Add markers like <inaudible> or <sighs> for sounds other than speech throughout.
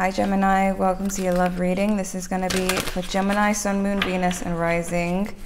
Hi Gemini, welcome to your love reading. This is going to be for Gemini, Sun, Moon, Venus, and Rising.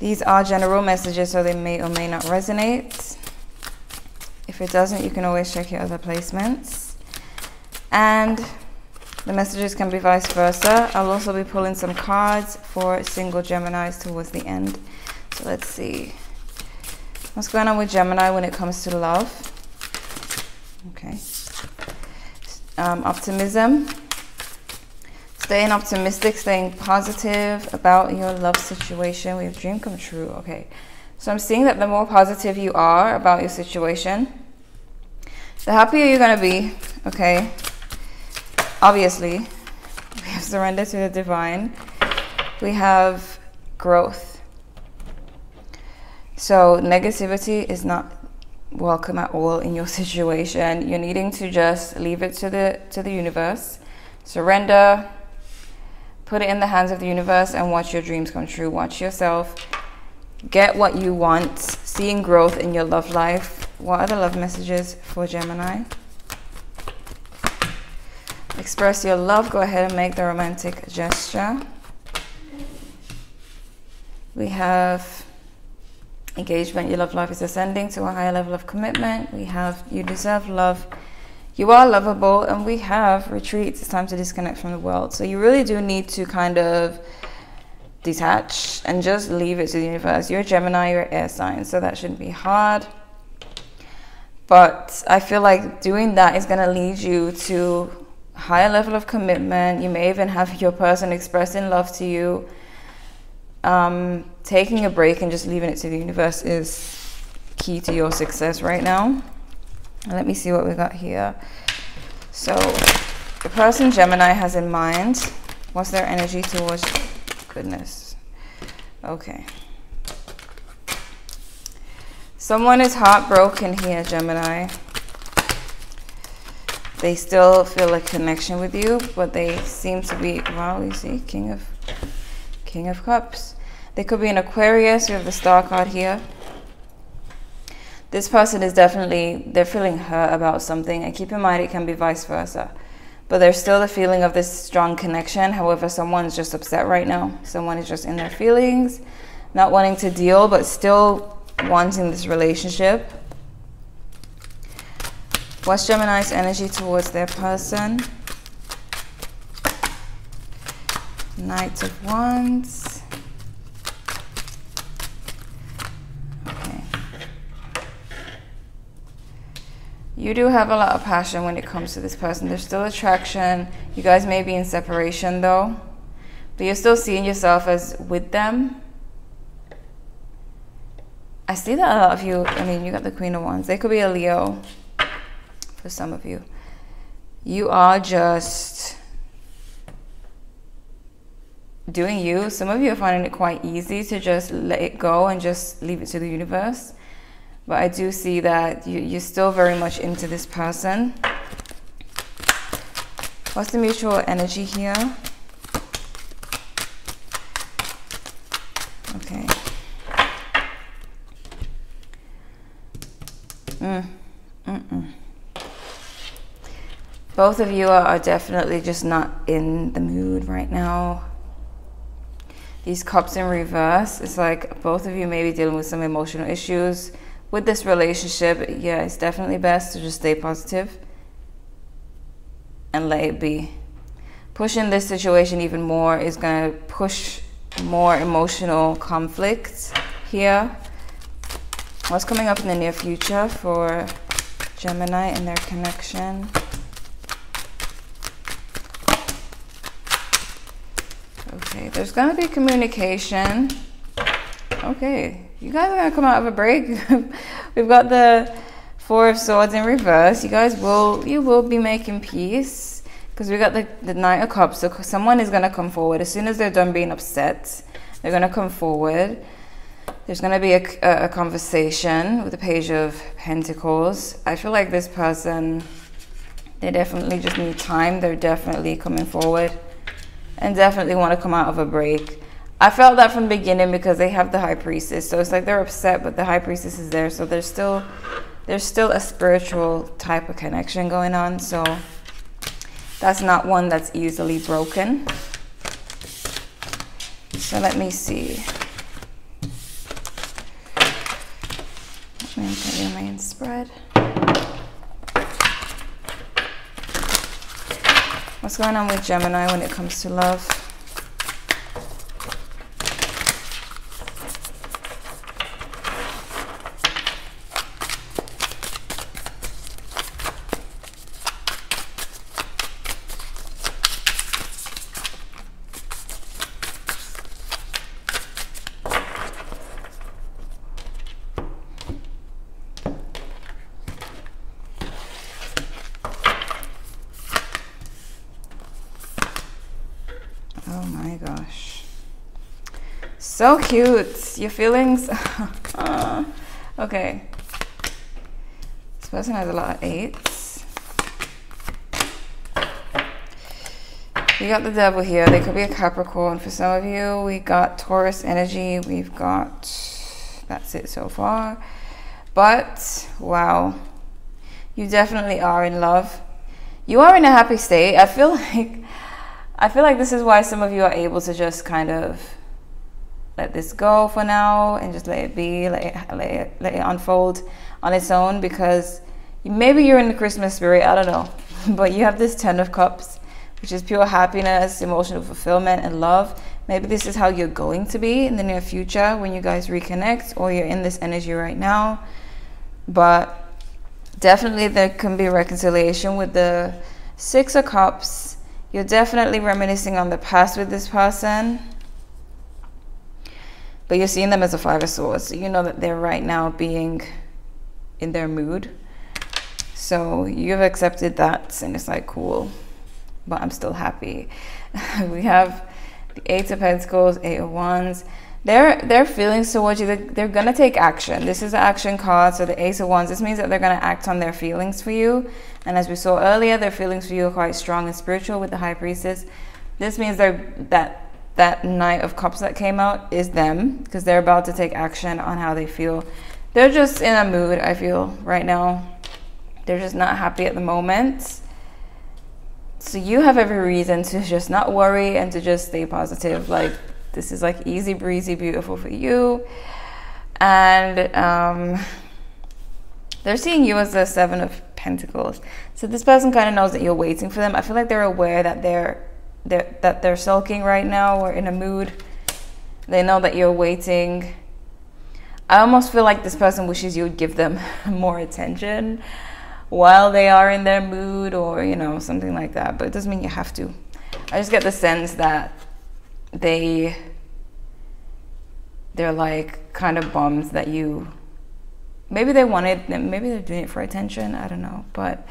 These are general messages, so they may or may not resonate. If it doesn't, you can always check your other placements. And the messages can be vice versa. I'll also be pulling some cards for single Geminis towards the end. So let's see. What's going on with Gemini when it comes to love? Okay. Um, optimism. Staying optimistic, staying positive about your love situation. We have dream come true. Okay. So I'm seeing that the more positive you are about your situation, the happier you're going to be. Okay. Obviously, <laughs> we have surrender to the divine. We have growth so negativity is not welcome at all in your situation. You're needing to just leave it to the to the universe. Surrender. Put it in the hands of the universe and watch your dreams come true. Watch yourself get what you want. Seeing growth in your love life. What are the love messages for Gemini? Express your love. Go ahead and make the romantic gesture. We have engagement, your love life is ascending to a higher level of commitment. We have you deserve love. You are lovable, and we have retreats. It's time to disconnect from the world. So you really do need to kind of detach and just leave it to the universe. You're a Gemini, you're an air sign, so that shouldn't be hard. But I feel like doing that is going to lead you to higher level of commitment. You may even have your person expressing love to you um, taking a break and just leaving it to the universe is key to your success right now. Let me see what we got here. So, the person Gemini has in mind, what's their energy towards goodness? Okay. Someone is heartbroken here, Gemini. They still feel a connection with you, but they seem to be, wow, you see, King of King of Cups. They could be an Aquarius. You have the star card here. This person is definitely, they're feeling hurt about something. And keep in mind, it can be vice versa. But there's still the feeling of this strong connection. However, someone's just upset right now. Someone is just in their feelings, not wanting to deal, but still wanting this relationship. What's Gemini's energy towards their person? Knight of Wands. Okay. You do have a lot of passion when it comes to this person. There's still attraction. You guys may be in separation though, but you're still seeing yourself as with them. I see that a lot of you, I mean, you got the Queen of Wands. They could be a Leo for some of you. You are just doing you. Some of you are finding it quite easy to just let it go and just leave it to the universe. But I do see that you, you're still very much into this person. What's the mutual energy here? Okay. Mm. Mm -mm. Both of you are definitely just not in the mood right now. These cups in reverse, it's like both of you may be dealing with some emotional issues with this relationship, yeah, it's definitely best to just stay positive and let it be. Pushing this situation even more is going to push more emotional conflict here. What's coming up in the near future for Gemini and their connection? Okay, there's going to be communication. Okay, you guys are gonna come out of a break. <laughs> We've got the Four of Swords in reverse. You guys will you will be making peace because we got the, the Knight of Cups. So someone is gonna come forward as soon as they're done being upset. They're gonna come forward. There's gonna be a, a, a conversation with the Page of Pentacles. I feel like this person, they definitely just need time. They're definitely coming forward and definitely want to come out of a break. I felt that from the beginning because they have the high priestess. So it's like they're upset, but the high priestess is there. So there's still there's still a spiritual type of connection going on. So That's not one that's easily broken. So let me see. Let me put main spread. What's going on with Gemini when it comes to love? So cute. Your feelings. <laughs> Uh, okay. This person has a lot of eights. We got the devil here. They could be a Capricorn. For some of you, we got Taurus energy. We've got, that's it so far. But, wow. You definitely are in love. You are in a happy state. I feel <laughs> like, I feel like this is why some of you are able to just kind of let this go for now and just let it be, let it, let it, let it unfold on its own because maybe you're in the Christmas spirit, I don't know. <laughs> But you have this Ten of Cups, which is pure happiness, emotional fulfillment, and love. Maybe this is how you're going to be in the near future when you guys reconnect or you're in this energy right now. But definitely there can be reconciliation with the Six of Cups. You're definitely reminiscing on the past with this person but you're seeing them as a five of swords. You know that they're right now being in their mood. So you've accepted that and it's like cool. But i'm still happy. <laughs> We have the eight of pentacles eight of wands. Their their feelings towards you. They're, they're gonna take action. This is an action card so the ace of wands this means that they're gonna act on their feelings for you. And as we saw earlier their feelings for you are quite strong and spiritual with the high priestess. This means they're that that Knight of Cups that came out is them because they're about to take action on how they feel. They're just in a mood, I feel, right now. They're just not happy at the moment. So you have every reason to just not worry and to just stay positive. Like, this is like easy breezy, beautiful for you. And um, they're seeing you as the Seven of Pentacles. So this person kind of knows that you're waiting for them. I feel like they're aware that they're they're, that they're sulking right now or in a mood. They know that you're waiting. I almost feel like this person wishes you would give them <laughs> more attention while they are in their mood or, you know, something like that. But it doesn't mean you have to. I just get the sense that they they're like kind of bums that you maybe they wanted maybe they're doing it for attention i don't know but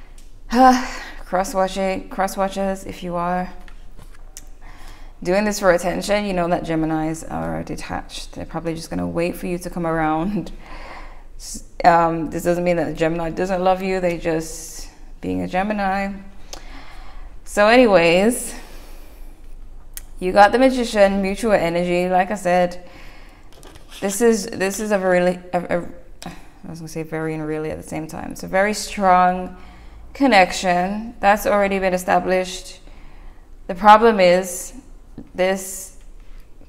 <sighs> uh, cross watching cross watchers if you are doing this for attention you know that Geminis are detached. They're probably just going to wait for you to come around. <laughs> Um, this doesn't mean that the Gemini doesn't love you they just being a Gemini. So anyways you got the magician mutual energy like I said. This is this is a really a, a, I was gonna say very and really at the same time. It's a very strong connection that's already been established. The problem is this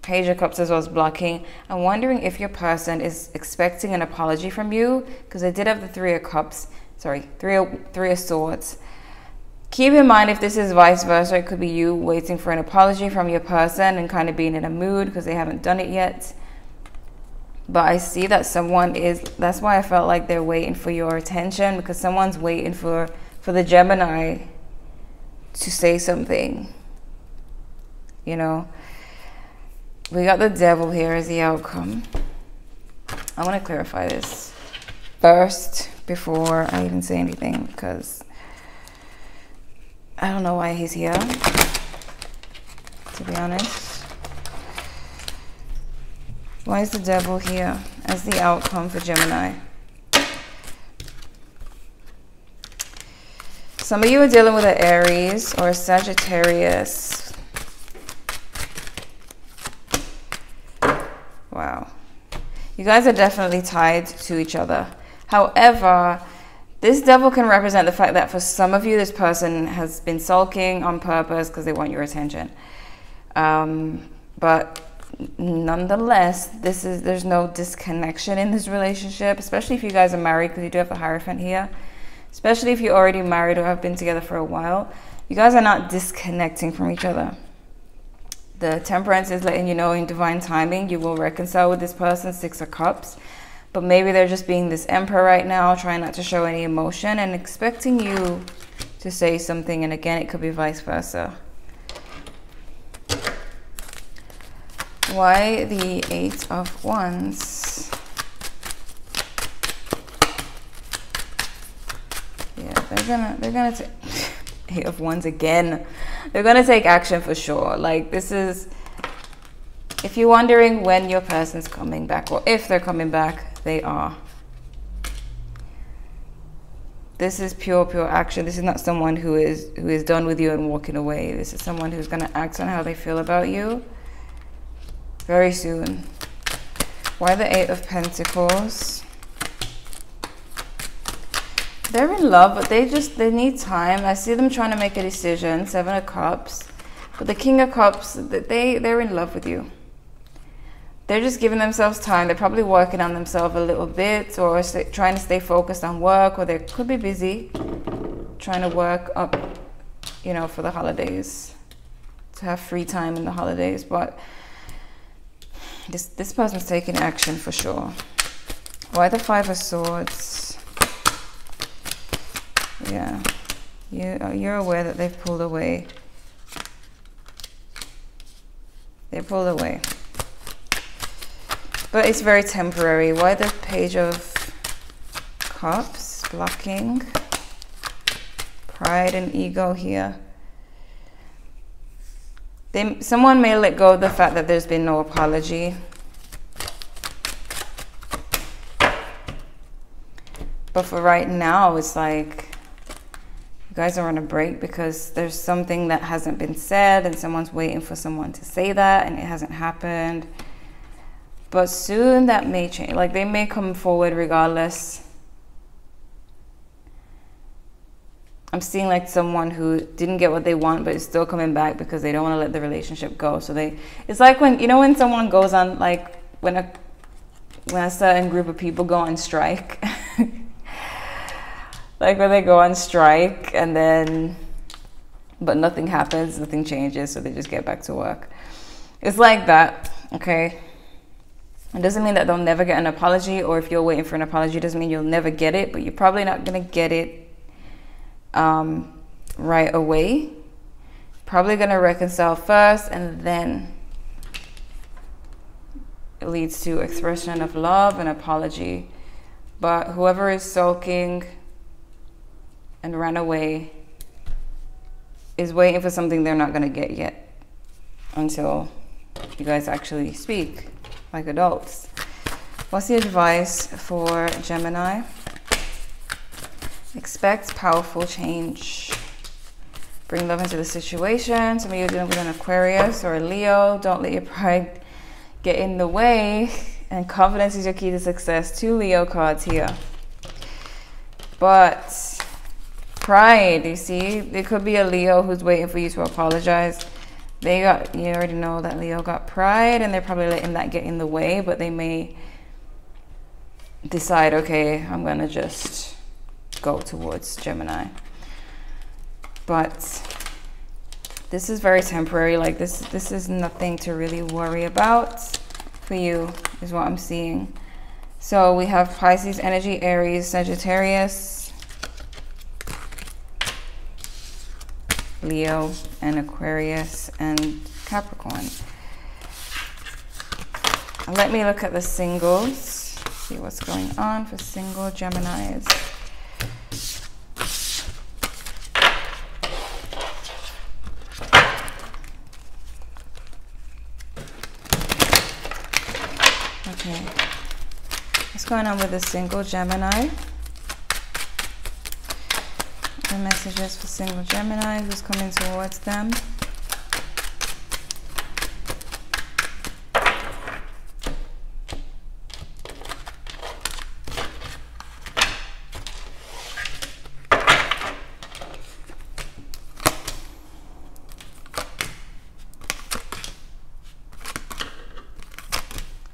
Page of Cups as well as blocking. I'm wondering if your person is expecting an apology from you because I did have the Three of Cups, sorry, Three of, three of Swords. Keep in mind if this is vice versa, it could be you waiting for an apology from your person and kind of being in a mood because they haven't done it yet. But I see that someone is, that's why I felt like they're waiting for your attention because someone's waiting for for the Gemini to say something. You know, we got the devil here as the outcome. I want to clarify this first before I even say anything because I don't know why he's here, to be honest. Why is the devil here as the outcome for Gemini? Some of you are dealing with an Aries or a Sagittarius. Wow. You guys are definitely tied to each other. However, this devil can represent the fact that for some of you, this person has been sulking on purpose because they want your attention. Um, but nonetheless, this is there's no disconnection in this relationship, especially if you guys are married because you do have the hierophant here. Especially if you're already married or have been together for a while, you guys are not disconnecting from each other. The temperance is letting you know in divine timing you will reconcile with this person, Six of Cups. But maybe they're just being this emperor right now, trying not to show any emotion and expecting you to say something. And again, it could be vice versa. Why the Eight of Wands? Yeah, they're gonna they're gonna take Eight of Wands again. They're gonna take action for sure. Like this is if you're wondering when your person's coming back or if they're coming back, they are. This is pure, pure action. This is not someone who is who is done with you and walking away. This is someone who's gonna act on how they feel about you very soon. Why the Eight of Pentacles? They're in love, but they just they need time. I see them trying to make a decision. Seven of Cups, but the King of Cups, they they're in love with you. They're just giving themselves time. They're probably working on themselves a little bit, or trying to stay focused on work, or they could be busy trying to work up, you know, for the holidays to have free time in the holidays, but this, this person's taking action for sure. Why the Five of Swords? Yeah. You, uh, you're aware that they've pulled away. They pulled away. But it's very temporary. Why the Page of Cups? Blocking. Pride and ego here. They, someone may let go of the fact that there's been no apology. But for right now, it's like you guys are on a break because there's something that hasn't been said and someone's waiting for someone to say that and it hasn't happened. But soon that may change. Like they may come forward regardless. I'm seeing like someone who didn't get what they want but is still coming back because they don't want to let the relationship go. So they it's like when you know when someone goes on like when a when a certain group of people go on strike. <laughs> like when they go on strike and then but nothing happens, nothing changes, so they just get back to work. It's like that, okay? It doesn't mean that they'll never get an apology, or if you're waiting for an apology, it doesn't mean you'll never get it, but you're probably not gonna get it um, right away. Probably going to reconcile first and then it leads to expression of love and apology. But whoever is sulking and ran away is waiting for something they're not going to get yet until you guys actually speak like adults. What's the advice for Gemini? Expect powerful change. Bring love into the situation. Some of you are dealing with an Aquarius or a Leo. Don't let your pride get in the way. And confidence is your key to success. Two Leo cards here. But pride, you see, it could be a Leo who's waiting for you to apologize. They got, you already know that Leo got pride and they're probably letting that get in the way, but they may decide, okay, I'm going to just go towards Gemini. But this is very temporary. Like this, this is nothing to really worry about for you is what I'm seeing. So we have Pisces energy, Aries, Sagittarius, Leo, and Aquarius, and Capricorn. let me look at the singles, see what's going on for single Geminis. Okay. What's going on with a single Gemini? the messages for single Gemini who's coming towards them.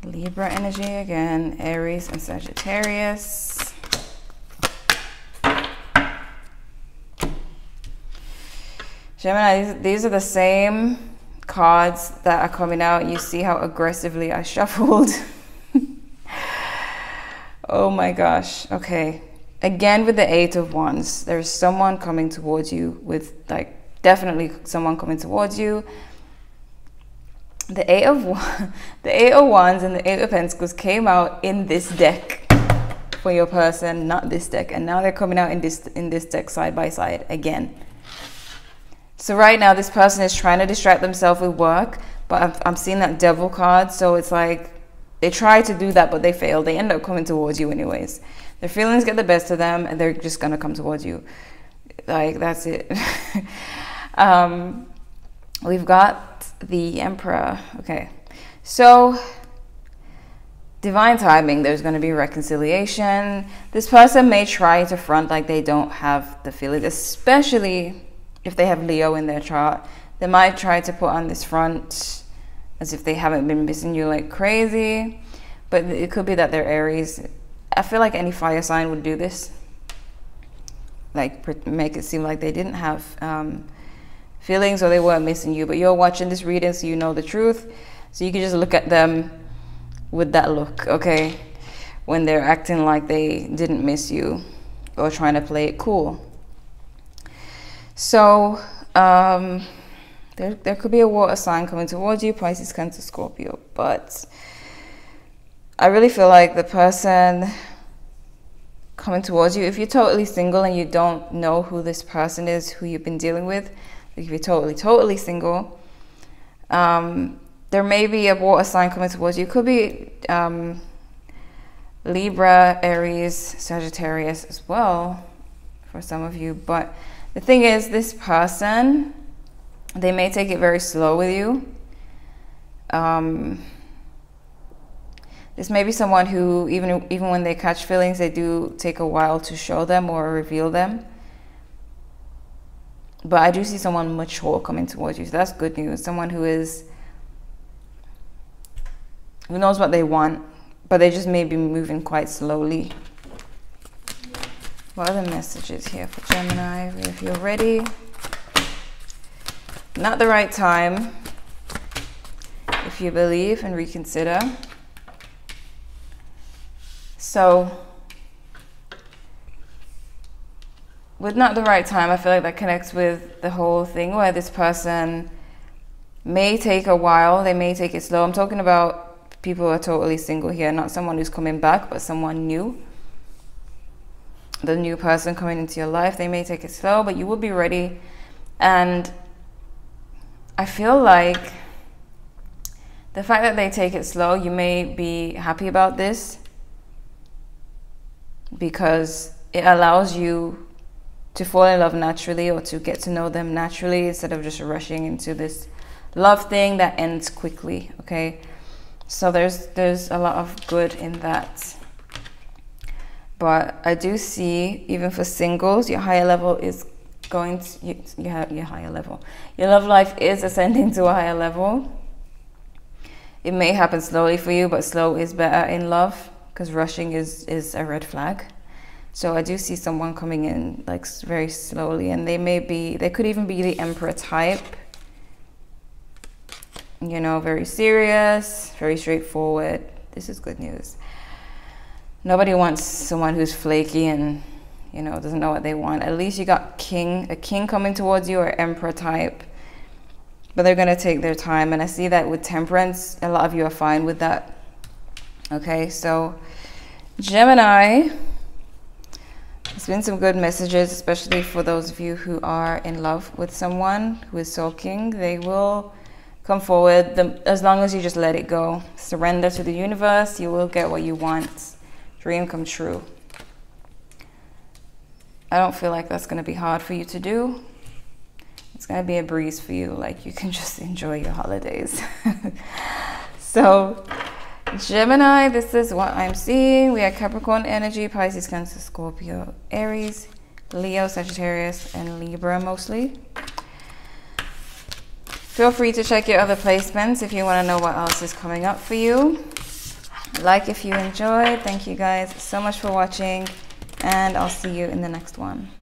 Libra energy again, Aries and Sagittarius. Gemini, these are the same cards that are coming out. You see how aggressively I <laughs> shuffled. oh my gosh. Okay. Again with the Eight of Wands, there's someone coming towards you with like definitely someone coming towards you. The Eight of <laughs> the Eight of Wands and the Eight of Pentacles came out in this deck for your person, not this deck, and now they're coming out in this in this deck side by side again. So right now, this person is trying to distract themselves with work, but I'm, I'm seeing that devil card. So it's like they try to do that, but they fail. They end up coming towards you anyways. Their feelings get the best of them, and they're just gonna come towards you. Like that's it. <laughs> um, we've got the Emperor. Okay, so divine timing. There's going to be reconciliation. This person may try to front like they don't have the feelings, especially if they have Leo in their chart, they might try to put on this front as if they haven't been missing you like crazy. But it could be that they're Aries. I feel like any fire sign would do this. Like make it seem like they didn't have um, feelings or they weren't missing you. But you're watching this reading so you know the truth. So you can just look at them with that look, okay? When they're acting like they didn't miss you or trying to play it cool. So um, there, there could be a water sign coming towards you, Pisces, Cancer, Scorpio. But I really feel like the person coming towards you, if you're totally single and you don't know who this person is, who you've been dealing with, if you're totally, totally single, um, there may be a water sign coming towards you. It could be um, Libra, Aries, Sagittarius as well for some of you. But the thing is, this person, they may take it very slow with you. Um, this may be someone who, even even when they catch feelings, they do take a while to show them or reveal them. But I do see someone mature coming towards you, so that's good news. Someone who is who knows what they want, but they just may be moving quite slowly. What the messages here for Gemini? If you're ready, not the right time. If you believe and reconsider. So, with not the right time, I feel like that connects with the whole thing where this person may take a while, they may take it slow. I'm talking about people who are totally single here, not someone who's coming back, but someone new the new person coming into your life. They may take it slow, but you will be ready. And I feel like the fact that they take it slow, you may be happy about this because it allows you to fall in love naturally or to get to know them naturally instead of just rushing into this love thing that ends quickly okay so there's there's a lot of good in that but I do see, even for singles, your higher level is going to, you, you have your higher level. Your love life is ascending to a higher level. It may happen slowly for you, but slow is better in love because rushing is, is a red flag. So I do see someone coming in like very slowly, and they may be, they could even be the emperor type. You know, very serious, very straightforward. This is good news nobody wants someone who's flaky and you know doesn't know what they want. At least you got king, a king coming towards you, or emperor type. But they're gonna take their time, and I see that with temperance, a lot of you are fine with that. Okay, so Gemini. It's been some good messages, especially for those of you who are in love with someone who is sulking. They will come forward the, as long as you just let it go. Surrender to the universe, you will get what you want dream come true. I don't feel like that's going to be hard for you to do. It's going to be a breeze for you. Like you can <laughs> just enjoy your holidays. <laughs> so, Gemini, this is what I'm seeing. We have Capricorn energy, Pisces, Cancer, Scorpio, Aries, Leo, Sagittarius, and Libra mostly. Feel free to check your other placements if you want to know what else is coming up for you. Like if you enjoyed. Thank you guys so much for watching, and I'll see you in the next one.